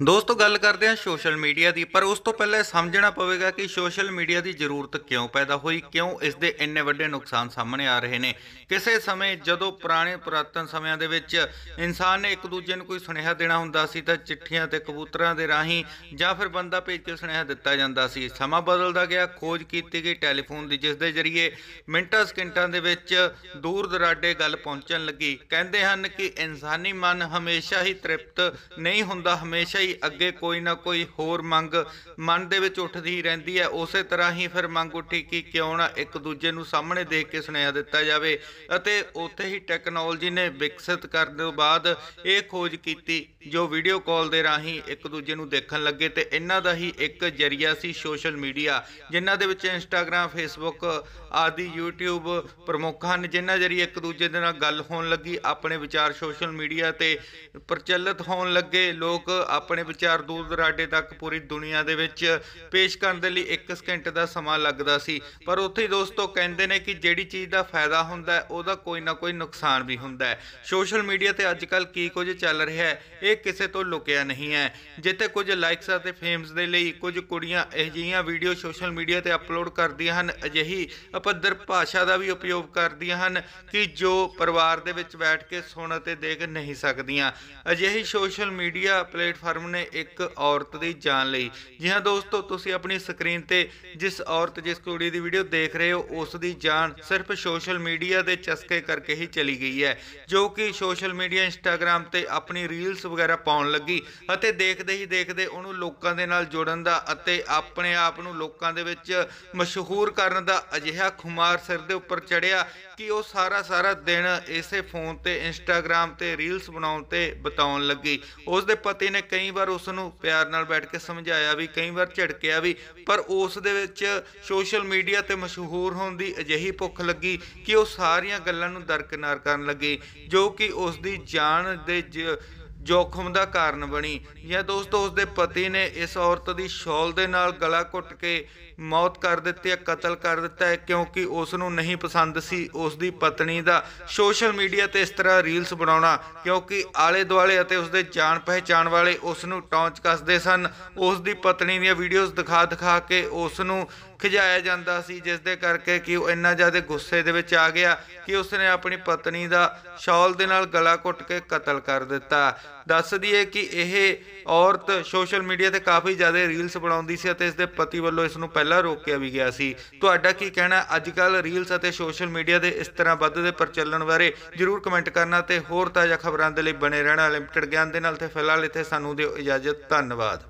ਦੋਸਤੋ, ਗੱਲ ਕਰਦੇ ਹਾਂ ਸੋਸ਼ਲ ਮੀਡੀਆ ਦੀ, ਪਰ ਉਸ ਤੋਂ ਪਹਿਲਾਂ ਸਮਝਣਾ ਪਵੇਗਾ ਕਿ ਸੋਸ਼ਲ ਮੀਡੀਆ ਦੀ ਜ਼ਰੂਰਤ ਕਿਉਂ ਪੈਦਾ ਹੋਈ, ਕਿਉਂ ਇਸ ਦੇ ਇੰਨੇ ਵੱਡੇ ਨੁਕਸਾਨ ਸਾਹਮਣੇ ਆ ਰਹੇ ਨੇ। ਕਿਸੇ ਸਮੇਂ ਜਦੋਂ ਪੁਰਾਣੇ ਪੁਰਾਤਨ ਸਮਿਆਂ ਦੇ ਵਿੱਚ ਇਨਸਾਨ ਨੇ ਇੱਕ ਦੂਜੇ ਨੂੰ ਕੋਈ ਸੁਨੇਹਾ ਦੇਣਾ ਹੁੰਦਾ ਸੀ, ਤਾਂ ਚਿੱਠੀਆਂ ਤੇ ਕਬੂਤਰਾਂ ਦੇ ਰਾਹੀਂ ਜਾਂ ਫਿਰ ਬੰਦਾ ਭੇਜ ਕੇ ਸੁਨੇਹਾ ਦਿੱਤਾ ਜਾਂਦਾ ਸੀ। ਸਮਾਂ ਬਦਲਦਾ ਗਿਆ, ਖੋਜ ਕੀਤੀ ਗਈ ਟੈਲੀਫੋਨ ਦੀ, ਜਿਸ ਦੇ ਜ਼ਰੀਏ ਮਿੰਟਾਂ ਸਕਿੰਟਾਂ ਦੇ ਵਿੱਚ ਦੂਰ ਦਰਾਡੇ ਗੱਲ ਪਹੁੰਚਣ ਲੱਗੀ। ਕਹਿੰਦੇ ਹਨ ਕਿ ਇਨਸਾਨੀ ਮਨ ਹਮੇਸ਼ਾ ਹੀ ਤ੍ਰਿਪਤ ਨਹੀਂ ਹੁੰਦਾ, ਹਮੇਸ਼ਾ ਹੀ ਅੱਗੇ ਕੋਈ ਨਾ ਕੋਈ ਹੋਰ ਮੰਗ ਮਨ ਦੇ ਵਿੱਚ ਉੱਠਦੀ ਹੀ ਰਹਿੰਦੀ ਹੈ। ਉਸੇ ਤਰ੍ਹਾਂ ਹੀ ਫਿਰ ਮੰਗ ਉੱਠੀ ਕਿ ਕਿਉਂ ਨਾ ਇੱਕ ਦੂਜੇ ਨੂੰ ਸਾਹਮਣੇ ਦੇਖ ਕੇ ਸੁਨੇਹਾ ਦਿੱਤਾ ਜਾਵੇ ਅਤੇ ਉੱਥੇ ਹੀ ਟੈਕਨੋਲੋਜੀ ਨੇ ਵਿਕਸਿਤ ਕਰਨ ਤੋਂ ਬਾਅਦ ਇਹ ਖੋਜ ਕੀਤੀ ਜੋ ਵੀਡੀਓ ਕਾਲ ਦੇ ਰਾਹੀਂ ਇੱਕ ਦੂਜੇ ਨੂੰ ਦੇਖਣ ਲੱਗੇ ਤੇ ਇਹਨਾਂ ਦਾ ਹੀ ਇੱਕ ਜਰੀਆ ਸੀ ਸੋਸ਼ਲ ਮੀਡੀਆ, ਜਿਨ੍ਹਾਂ ਦੇ ਵਿੱਚ ਇੰਸਟਾਗ੍ਰam ਫੇਸਬੁੱਕ ਆਦਿ YouTube ਪ੍ਰਮੁੱਖ ਹਨ, ਜਿਨ੍ਹਾਂ ਜਰੀਏ ਇੱਕ ਦੂਜੇ ਦੇ ਨਾਲ ਗੱਲ ਹੋਣ ਲੱਗੀ, ਆਪਣੇ ਵਿਚਾਰ ਸੋਸ਼ਲ ਮੀਡੀਆ ਤੇ ਪ੍ਰਚਲਿਤ ਹੋਣ ਲੱਗੇ। ਲੋਕ ਆਪਣੇ ਵਿਚਾਰ ਦੂਰ ਦਰਾਡੇ ਤੱਕ ਪੂਰੀ ਦੁਨੀਆ ਦੇ ਵਿੱਚ ਪੇਸ਼ ਕਰਨ ਦੇ ਲਈ 1 ਸਕਿੰਟ ਦਾ ਸਮਾਂ ਲੱਗਦਾ ਸੀ। ਪਰ ਉੱਥੇ ਦੋਸਤੋ ਕਹਿੰਦੇ ਨੇ ਕਿ ਜਿਹੜੀ ਚੀਜ਼ ਦਾ ਫਾਇਦਾ ਹੁੰਦਾ ਹੈ, ਉਹਦਾ ਕੋਈ ਨਾ ਕੋਈ ਨੁਕਸਾਨ ਵੀ ਹੁੰਦਾ ਹੈ। ਸੋਸ਼ਲ ਮੀਡੀਆ ਤੇ ਅੱਜ ਕੱਲ ਕੀ ਕੁਝ ਚੱਲ ਰਿਹਾ ਹੈ, ਇਹ ਕਿਸੇ ਤੋਂ ਲੁਕਿਆ ਨਹੀਂ ਹੈ। ਜਿੱਥੇ ਕੁਝ ਲਾਈਕਸ ਅਤੇ ਫੇਮਸ ਦੇ ਲਈ ਕੁਝ ਕੁੜੀਆਂ ਅਜਿਹੀਆਂ ਵੀਡੀਓ ਸੋਸ਼ਲ ਮੀਡੀਆ ਤੇ ਅਪਲੋਡ ਕਰਦੀਆਂ ਹਨ, ਅਜਿਹੀ ਅਪੱਧਰ ਭਾਸ਼ਾ ਦਾ ਵੀ ਉਪਯੋਗ ਕਰਦੀਆਂ ਹਨ ਕਿ ਜੋ ਪਰਿਵਾਰ ਦੇ ਵਿੱਚ ਬੈਠ ਕੇ ਸੁਣ ਅਤੇ ਦੇਖ ਨਹੀਂ ਸਕਦੀਆਂ। ਅਜਿਹੀ ਸੋਸ਼ਲ ਮੀਡੀਆ ਪਲੇਟਫਾਰਮ ਨੇ ਇੱਕ ਔਰਤ ਦੀ ਜਾਨ ਲਈ। ਜੀ ਹਾਂ ਦੋਸਤੋ, ਤੁਸੀਂ ਆਪਣੀ ਸਕਰੀਨ ਤੇ ਜਿਸ ਔਰਤ, ਜਿਸ ਕੁੜੀ ਦੀ ਵੀਡੀਓ ਦੇਖ ਰਹੇ ਹੋ, ਉਸ ਦੀ ਜਾਨ ਸਿਰਫ ਸੋਸ਼ਲ ਮੀਡੀਆ ਦੇ ਚਸਕੇ ਕਰਕੇ ਹੀ ਚਲੀ ਗਈ ਹੈ, ਜੋ ਕਿ ਸੋਸ਼ਲ ਮੀਡੀਆ ਇੰਸਟਾਗ੍ਰam ਤੇ ਆਪਣੀ ਰੀਲਸ ਵਗੈਰਾ ਪਾਉਣ ਲੱਗੀ ਅਤੇ ਦੇਖਦੇ ਹੀ ਦੇਖਦੇ ਉਹਨੂੰ ਲੋਕਾਂ ਦੇ ਨਾਲ ਜੋੜਨ ਦਾ ਅਤੇ ਆਪਣੇ ਆਪ ਨੂੰ ਲੋਕਾਂ ਦੇ ਵਿੱਚ ਮਸ਼ਹੂਰ ਕਰਨ ਦਾ ਅਜਿਹਾ ਖੁਮਾਰ ਸਿਰ ਦੇ ਉੱਪਰ ਚੜਿਆ ਕਿ ਉਹ ਸਾਰਾ ਸਾਰਾ ਦਿਨ ਇਸੇ ਫੋਨ ਤੇ ਇੰਸਟਾਗ੍ਰam ਤੇ ਰੀਲਸ ਬਣਾਉਣ ਤੇ ਬਿਤਾਉਣ ਲੱਗੀ। ਉਸ ਦੇ ਪਤੀ ਨੇ ਕਈ ਕਈ ਵਾਰ ਉਸ ਨੂੰ ਪਿਆਰ ਨਾਲ ਬੈਠ ਕੇ ਸਮਝਾਇਆ ਵੀ, ਕਈ ਵਾਰ ਝਿੜਕਿਆ ਵੀ, ਪਰ ਉਸ ਦੇ ਵਿੱਚ ਸੋਸ਼ਲ ਮੀਡੀਆ ਤੇ ਮਸ਼ਹੂਰ ਹੋਣ ਦੀ ਅਜਿਹੀ ਭੁੱਖ ਲੱਗੀ ਕਿ ਉਹ ਸਾਰੀਆਂ ਗੱਲਾਂ ਨੂੰ ਦਰਕਿਨਾਰ ਕਰਨ ਲੱਗੀ, ਜੋ ਕਿ ਉਸ ਦੀ ਜਾਨ ਦੇ ਜੋਖਮ ਦਾ ਕਾਰਨ ਬਣੀ। ਜਾਂ ਦੋਸਤੋ ਉਸ ਦੇ ਪਤੀ ਨੇ ਇਸ ਔਰਤ ਦੀ ਸ਼ੌਲ ਦੇ ਨਾਲ ਗਲਾ ਘੁੱਟ ਕੇ ਮੌਤ ਕਰ ਦਿੱਤੀ ਹੈ, ਕਤਲ ਕਰ ਦਿੱਤਾ ਹੈ, ਕਿਉਂਕਿ ਉਸ ਨੂੰ ਨਹੀਂ ਪਸੰਦ ਸੀ ਉਸ ਦੀ ਪਤਨੀ ਦਾ। ਸੋਸ਼ਲ ਮੀਡੀਆ ਤੇ ਇਸ ਤਰ੍ਹਾਂ ਰੀਲਸ ਬਣਾਉਣਾ, ਕਿਉਂਕਿ ਆਲੇ ਦੁਆਲੇ ਅਤੇ ਉਸ ਦੇ ਜਾਣ ਪਹਿਚਾਣ ਵਾਲੇ ਉਸ ਨੂੰ ਟੌਂਚ ਕੱਸਦੇ ਸਨ। ਉਸ ਦੀ ਪਤਨੀ ਦੀਆਂ ਵੀਡੀਓਜ਼ ਦਿਖਾ ਦਿਖਾ ਕੇ ਉਸ ਨੂੰ ਖਿਜਾਇਆ ਜਾਂਦਾ ਸੀ ਜਿਸ ਦੇ ਕਰਕੇ ਕਿ ਉਹ ਇੰਨਾ ਜ਼ਿਆਦਾ ਗੁੱਸੇ ਦੇ ਵਿੱਚ ਆ ਗਿਆ ਕਿ ਉਸਨੇ ਆਪਣੀ ਪਤਨੀ ਦਾ ਸ਼ਾਲ ਦੇ ਨਾਲ ਗਲਾ ਘੁੱਟ ਕੇ ਕਤਲ ਕਰ ਦਿੱਤਾ। ਦੱਸ ਦਈਏ ਕਿ ਇਹ ਔਰਤ ਸੋਸ਼ਲ ਮੀਡੀਆ ਤੇ ਕਾਫੀ ਜ਼ਿਆਦਾ ਰੀਲਸ ਬਣਾਉਂਦੀ ਸੀ ਅਤੇ ਇਸ ਦੇ ਪਤੀ ਵੱਲੋਂ ਇਸ ਨੂੰ ਪਹਿਲਾਂ ਰੋਕਿਆ ਵੀ ਗਿਆ ਸੀ। ਤੁਹਾਡਾ ਕੀ ਕਹਿਣਾ? ਅੱਜ ਕੱਲ ਰੀਲਸ ਅਤੇ ਸੋਸ਼ਲ ਮੀਡੀਆ ਦੇ ਇਸ ਤਰ੍ਹਾਂ ਵੱਧਦੇ ਪ੍ਰਚਲਨ ਬਾਰੇ ਜਰੂਰ ਕਮੈਂਟ ਕਰਨਾ ਤੇ ਹੋਰ ਤਾਜ਼ਾ ਖਬਰਾਂ ਦੇ ਲਈ ਬਣੇ ਰਹਿਣਾ ਲਿਮਟਿਡ ਗਿਆਨ ਦੇ ਨਾਲ ਤੇ ਫਿਲਹਾਲ ਇੱਥੇ ਸਾਨੂੰ ਦਿਓ ਇਜਾਜ਼ਤ। ਧੰਨਵਾਦ।